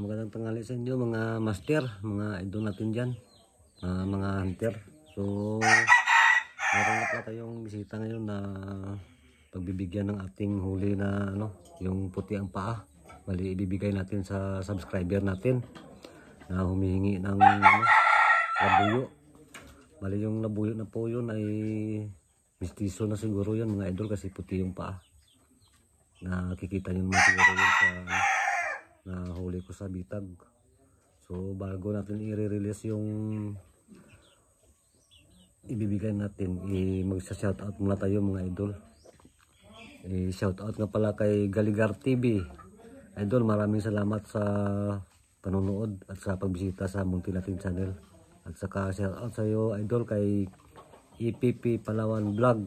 magandang tanghali sa inyo mga master, mga idol natin dyan, ah, mga hunter. So, meron na pala tayong bisita ngayon na pagbibigyan ng ating huli na ano, yung puti ang paa. Bali, ibibigay natin sa subscriber natin na humihingi ng ano, labuyo. Bali, yung labuyo na po yun ay mistiso na siguro yan mga idol kasi puti yung paa. Nakikita nyo naman siguro yun sa na huli ko sa bitag. So bago natin i-release yung ibibigay natin, i magsa-shoutout muna tayo mga idol. I-shoutout nga pala kay Galigar TV. Idol, maraming salamat sa panonood at sa pagbisita sa Munti Natin channel. At saka shoutout sa iyo idol kay EPP Palawan Vlog.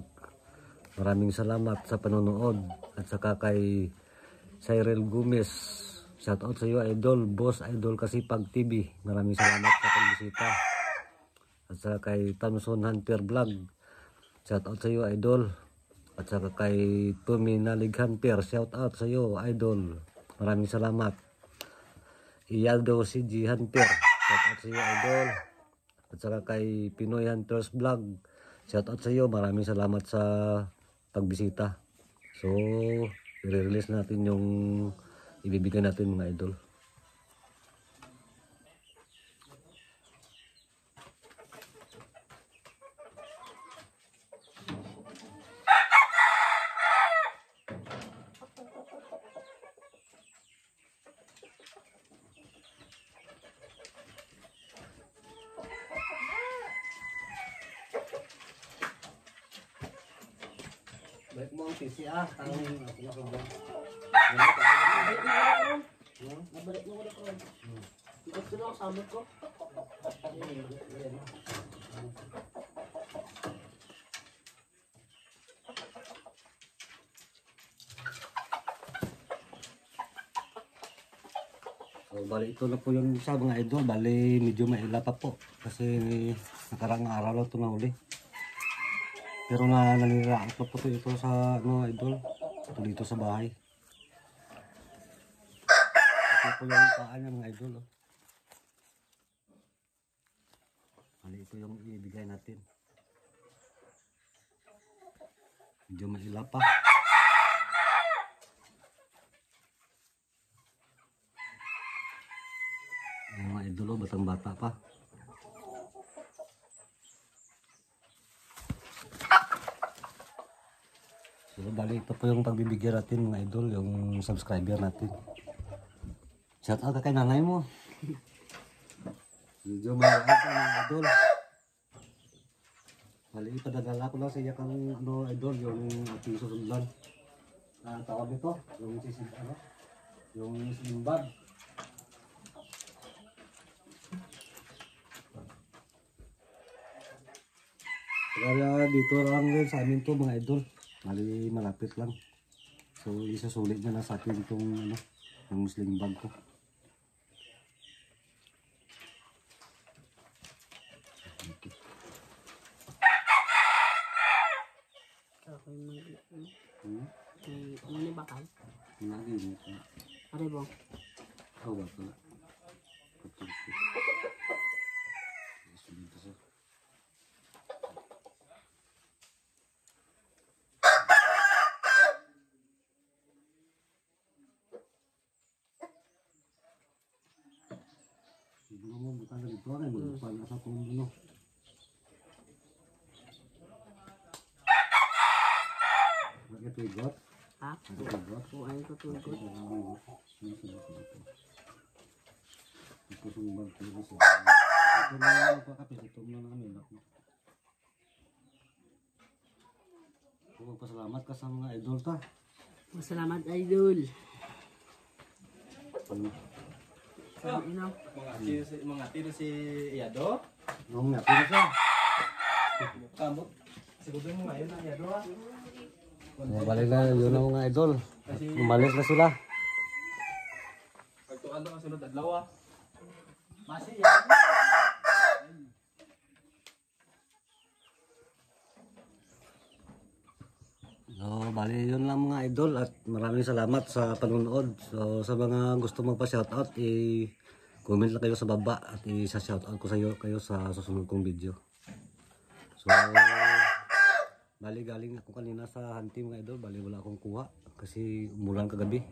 Maraming salamat sa panonood at saka kay Cyril Gomez. Shoutout sa iyo idol, boss idol kasi pag TV. Maraming salamat sa pagbisita. At saka kay Thompson Hunter Vlog. Shoutout sa iyo idol. At saka kay Tumi Nalig Hunter. Shoutout sa iyo idol. Maraming salamat. Iyado si Hunter. Shoutout sa iyo idol. At saka kay Pinoy Hunters Vlog. Shoutout sa iyo. Maraming salamat sa pagbisita. So, i-release natin yung ibibigay natin mga idol. Baik mo ang sisi ah, tanong ako na sobrang. Nabalik na amin ko. So, bali ito na po yung isa mga idol. Bali medyo maila pa po. Kasi nakarang araw lang ito na uli. Pero na naniraan pa po ito sa ano idol. Ito dito sa bahay. Po yung paa niya mga idol. Oh. Bali ito yung ibigay natin. Medyo maila pa. Yung mga idol, oh, batang bata pa. So, bali ito po yung pagbibigyan natin mga idol, yung subscriber natin. Shout out ka kay nanay mo. Medyo malakas ka mga idol. Bali, ipadadala ko lang sa iya kang ano, idol, yung ating susundan. Ah, tawag nito, yung sisid, ano, yung slimbag. Kaya dito lang rin sa amin to mga idol. Mali malapit lang. So isasulit na lang sa atin itong ano, yung muslim bag ko. Ako yung mga ano. Hmm? May ano ni bakal. Nagin ito. Are bang. Oh, ba pala? Katulpo. Isulit ito sa. Siguro mo bukan na dito ay bukan na sa kung ano. Bakit igot? Ha? Bakit igot? Kung ano ko tulog. Ito yung bag ko sa Ito na lang magpakapit. Ito na lang kami. Pasalamat ka sa mga idol ta. Masalamat idol. Ano? Sabi ina. mga tiro si mga tiro si Yado. Nung nga, pero siya. Kamot. Siguro mo ngayon ang Yado ha. Bumalik na yun ang mga idol. Kasi Umalis na sila. pagtukan to ang sunod adlaw. Masi yan. So, bali yun lang mga idol at maraming salamat sa panonood. So, sa mga gusto magpa-shoutout, i-comment lang kayo sa baba at i-shoutout ko sa iyo kayo sa susunod kong video. So, bali galing ako kanina sa hunting mga idol, bali wala akong kuha kasi umulan kagabi.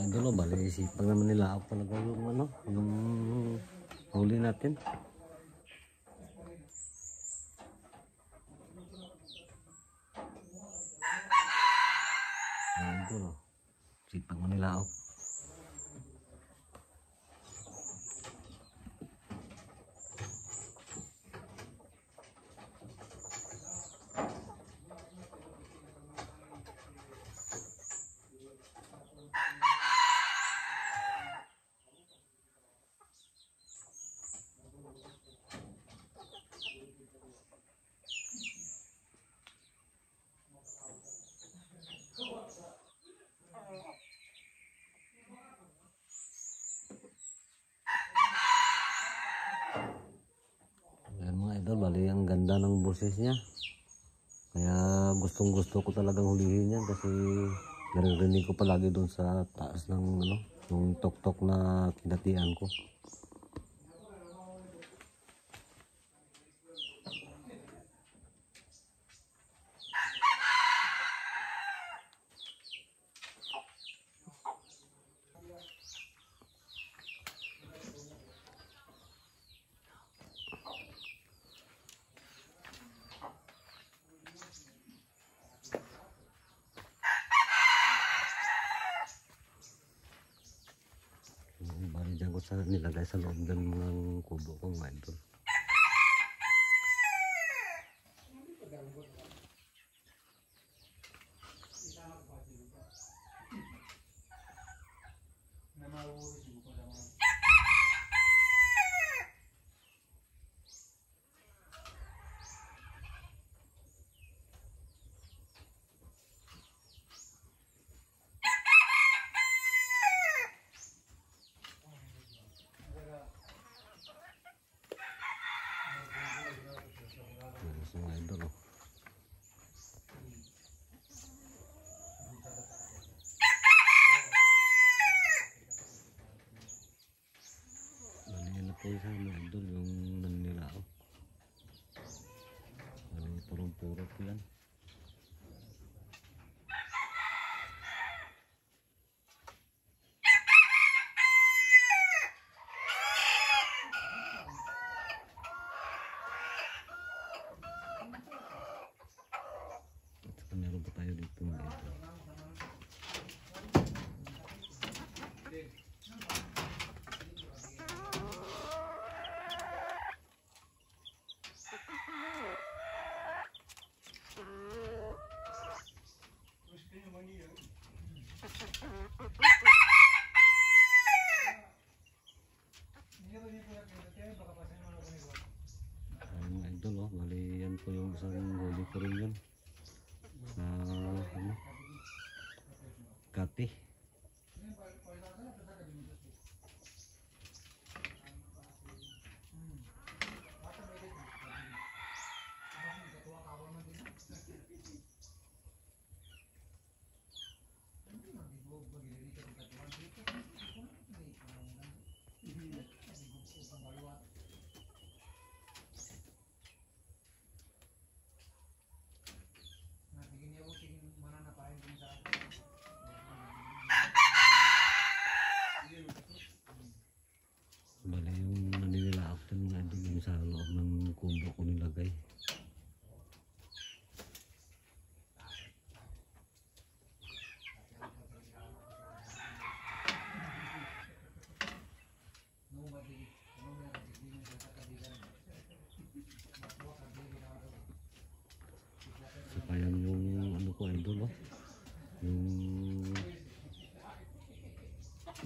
Idol, oh, bali isipag naman nila ako talaga yung ano, yung huli natin. Ganda ng boses niya. Kaya gustong gusto ko talagang hulihin yan kasi naririnig ko palagi doon sa taas ng ano, yung tok-tok na kinatian ko. Dyan ko sa nilagay sa loob ng mga kubo ko mga idol. Yan sa mga idol. Oh. Mga idol yung nanilao. Bali purong-puro po yan. At saka meron pa tayo dito mga idol. Ayun mga idol oh, bali yan po yung isang huli ko rin yun. Sa ano? Kati.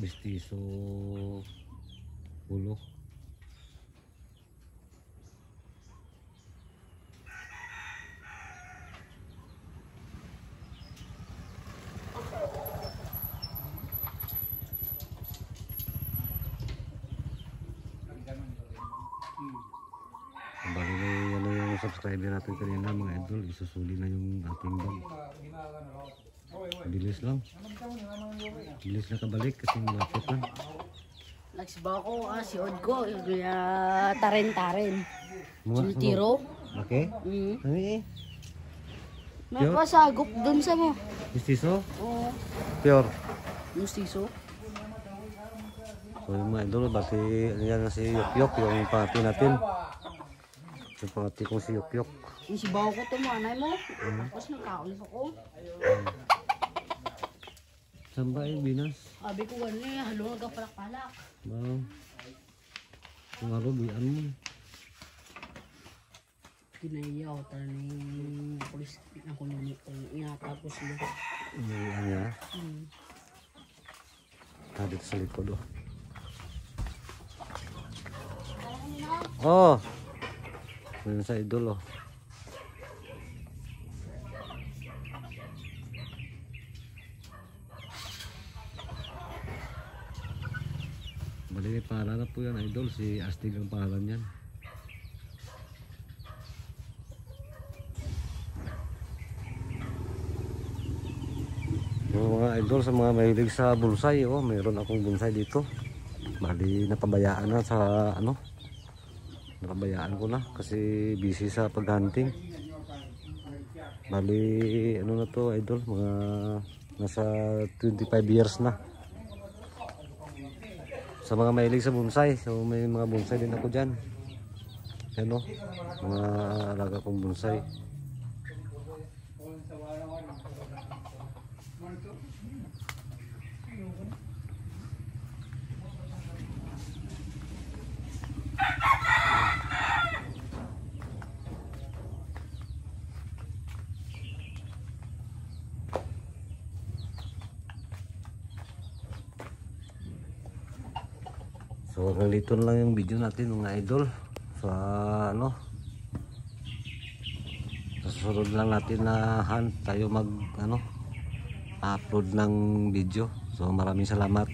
mestizo bulok Bali na ano yung subscriber natin kanina mga idol, isusuli na yung ating bag. Bilis lang. Bilis na kabalik kasi malapit na. Nagsiba ko ah, si Odgo. Uh, taren-taren. Sinutiro. Okay? Mm. Ano eh? May pasagop dun sa mo. Mistiso? Oo. Pure. Mustiso. So yung mga idol, bati, ano yan si Yok Yok, yung pangati natin. Yung pangati kong si Yok Yok. Yung si Bao ko to mo, anay mo. Tapos nagkaulis ako. Saan ba yung binas? Sabi ko gano'n eh, halo nagkapalak-palak. Wow. Kung ano, buyan mo. Kinayaw, tara ni polis na kununit ko. Inatapos mo. Buyan niya. Hmm. Ah, dito sa likod oh. Oh! Mayroon sa idol oh. Si Astig ang pangalan yan. Mga idol sa mga mahilig sa bonsai, oh, mayroon akong bonsai dito. Bali napabayaan na sa ano. Napabayaan ko na kasi busy sa paghunting. Bali ano na to idol, mga nasa 25 years na. Sa mga mahilig sa bonsai, so may mga bonsai din ako diyan. Ano? Mga alaga kong bonsai. So hanggang dito lang yung video natin mga idol. Sa ano? Susunod lang natin na hunt tayo mag ano upload ng video. So maraming salamat